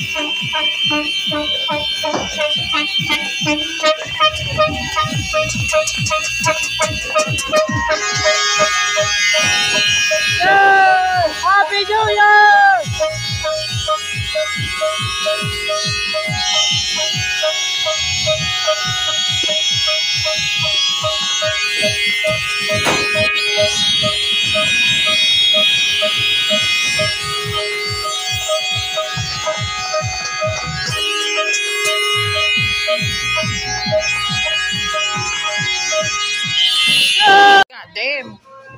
Thank you.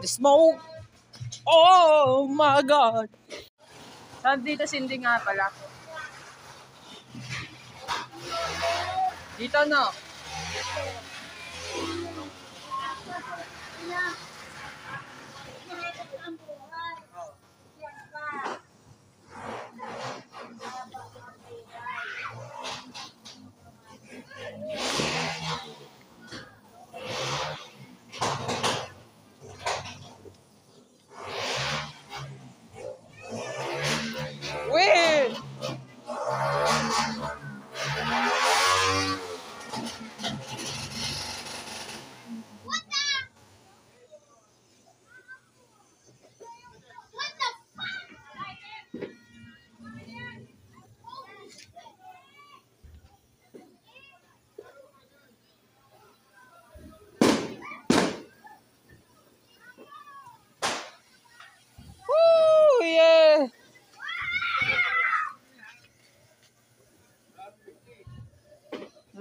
The smoke! Oh my God! Saan dito Cindy nga pala? Dito no? Wait!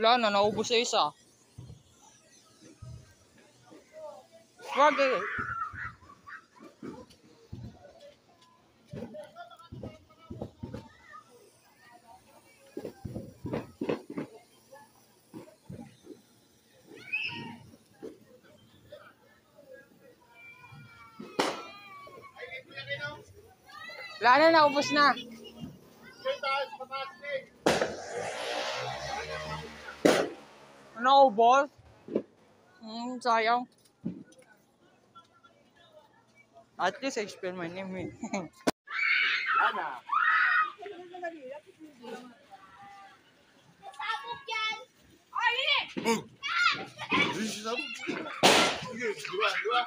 Wala na, naubos sa isa. Wag eh. Wala na, naubos na. Naubos? No, boss. Mm, sayang. At least experiment ni me. Lana. Sabuk yan. Oh, ini. Ini sabuk. Ini, dua, dua.